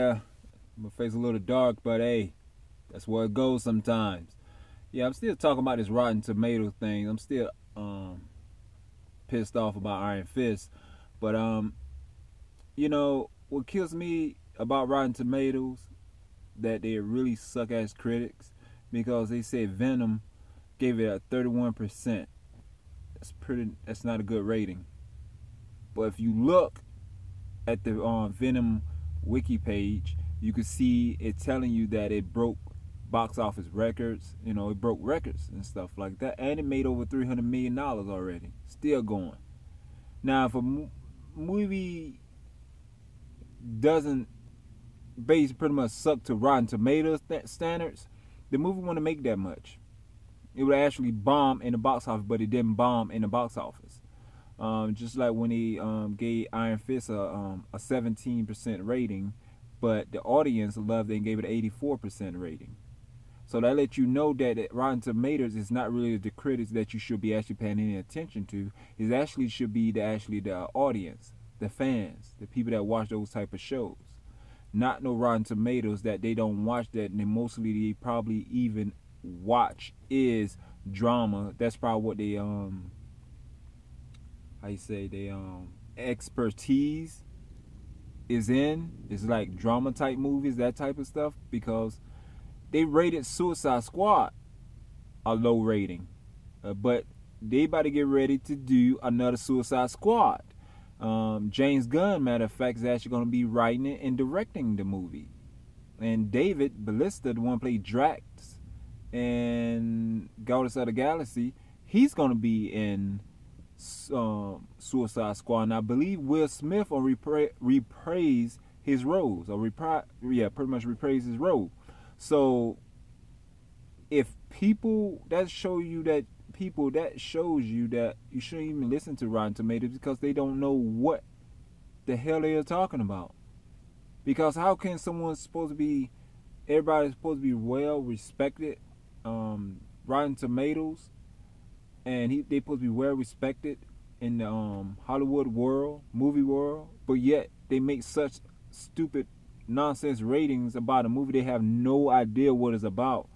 Yeah, my face a little dark, but hey, that's where it goes sometimes. Yeah, I'm still talking about this Rotten Tomato thing. I'm still um pissed off about Iron Fist, but um, you know what kills me about Rotten Tomatoes that they really suck as critics because they said Venom gave it a 31%. That's pretty. That's not a good rating. But if you look at the um, Venom wiki page, you can see it telling you that it broke box office records. You know, it broke records and stuff like that, and it made over 300 million dollars already. Still going. Now, if a movie doesn't base pretty much suck to Rotten Tomatoes standards, the movie wouldn't make that much. It would actually bomb in the box office, but it didn't bomb in the box office. Um, just like when he um, gave Iron Fist a, um, a 17% rating, but the audience loved it and gave it an 84% rating. So that lets you know that Rotten Tomatoes is not really the critics that you should be actually paying any attention to. It actually should be the actually the audience, the fans, the people that watch those type of shows. Not no Rotten Tomatoes that they don't watch that and mostly they probably even watch is drama. That's probably what they um you say they um expertise is in. It's like drama type movies, that type of stuff, because they rated Suicide Squad a low rating, uh, but they about to get ready to do another Suicide Squad. Um, James Gunn, matter of fact, is actually going to be writing it and directing the movie. And David Bautista, the one who played Drax and Guardians of the Galaxy, he's going to be in um, Suicide Squad. And I believe Will Smith will repra- his roles, or repri- yeah, pretty much reprise his role. So if people that show you that people that shows you that you shouldn't even listen to Rotten Tomatoes because they don't know what the hell they are talking about. Because how can someone supposed to be everybody's supposed to be well respected um, Rotten Tomatoes and he they supposed to be well respected in the um, Hollywood world, movie world, but yet they make such stupid nonsense ratings about a movie they have no idea what it's about,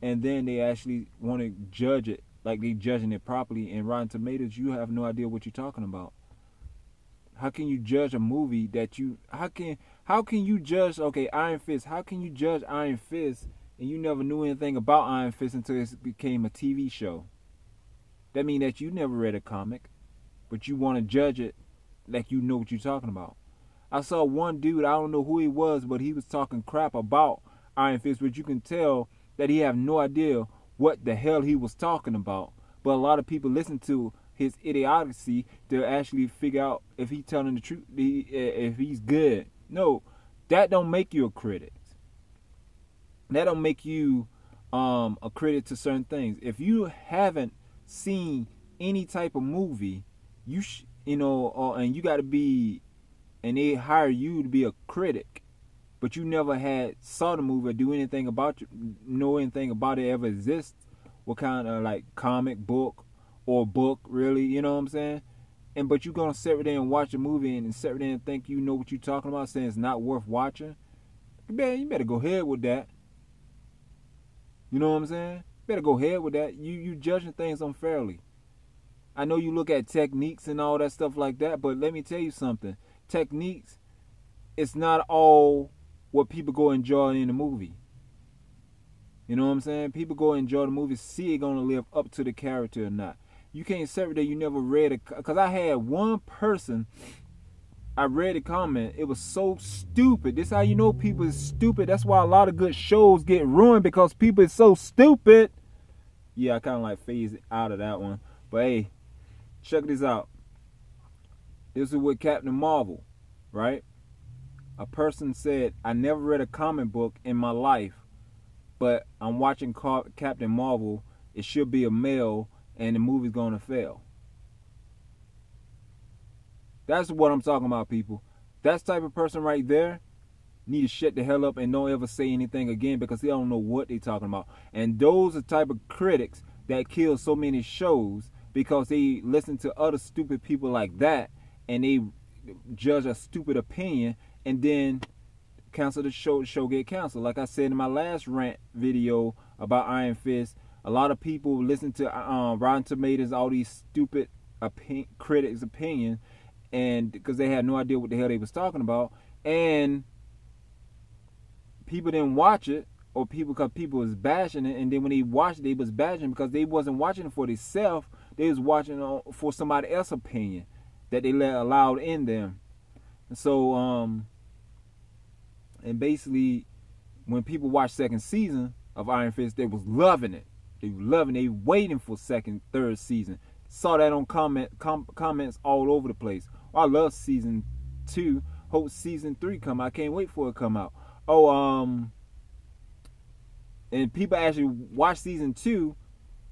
and then they actually want to judge it like they judging it properly. And Rotten Tomatoes, you have no idea what you're talking about. How can you judge a movie that you? How can how can you judge? Okay, Iron Fist. How can you judge Iron Fist and you never knew anything about Iron Fist until it became a TV show? That means that you never read a comic, but you want to judge it like you know what you're talking about. I saw one dude, I don't know who he was, but he was talking crap about Iron Fist, but you can tell that he have no idea what the hell he was talking about. But a lot of people listen to his idiocy to actually figure out if he's telling the truth, if he's good. No, that don't make you a critic. That don't make you um, a critic to certain things. If you haven't seen any type of movie, you sh- you know, uh, and you got to be, and they hire you to be a critic, but you never had saw the movie or do anything about it, know anything about it ever exists. What kind of like comic book or book really, you know what I'm saying? And but you gonna sit there and watch a movie and, and sit there and think you know what you're talking about, saying it's not worth watching. Man, you better go ahead with that. You know what I'm saying? Better go ahead with that. You you judging things unfairly. I know you look at techniques and all that stuff like that, but let me tell you something. Techniques, it's not all what people go enjoy in the movie. You know what I'm saying? People go enjoy the movie, see it gonna live up to the character or not. You can't say that you never read it, cause I had one person. I read a comment. It was so stupid. This how you know people is stupid. That's why a lot of good shows get ruined because people is so stupid yeah, I kind of like phased out of that one. But hey, check this out. This is with Captain Marvel, right? A person said, I never read a comic book in my life, but I'm watching Captain Marvel. It should be a male, and the movie's going to fail. That's what I'm talking about, people. That type of person right there need to shut the hell up and don't ever say anything again because they don't know what they're talking about. And those are the type of critics that kill so many shows because they listen to other stupid people like that and they judge a stupid opinion and then cancel the show, show get canceled. Like I said in my last rant video about Iron Fist, a lot of people listen to uh, Rotten Tomatoes, all these stupid opinion, critics' opinion, and because they had no idea what the hell they was talking about, and people didn't watch it, or people because people was bashing it, and then when they watched it, they was bashing because they wasn't watching for themselves, they was watching for somebody else's opinion that they let allowed in them. And so, um, and basically, when people watch second season of Iron Fist, they was loving it. They were loving. It. They waiting for second, third season. Saw that on comment com- comments all over the place. Oh, I love season two. Hope season three come. I can't wait for it to come out. Oh, um, and people actually watch season two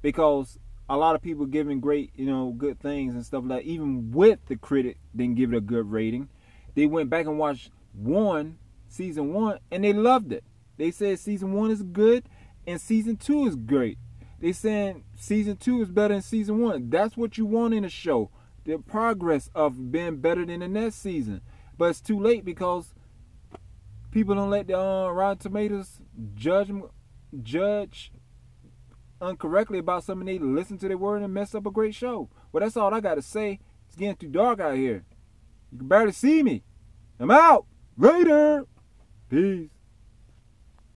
because a lot of people giving great, you know, good things and stuff like. That. Even with the critic didn't give it a good rating, they went back and watched one season one and they loved it. They said season one is good and season two is great. They saying season two is better than season one. That's what you want in a show. The progress of being better than the next season. But it's too late because people don't let the uh, Rotten Tomatoes judge judge incorrectly about something they listen to their word and mess up a great show. Well, that's all I got to say. It's getting too dark out here. You can barely see me. I'm out. Later. Peace.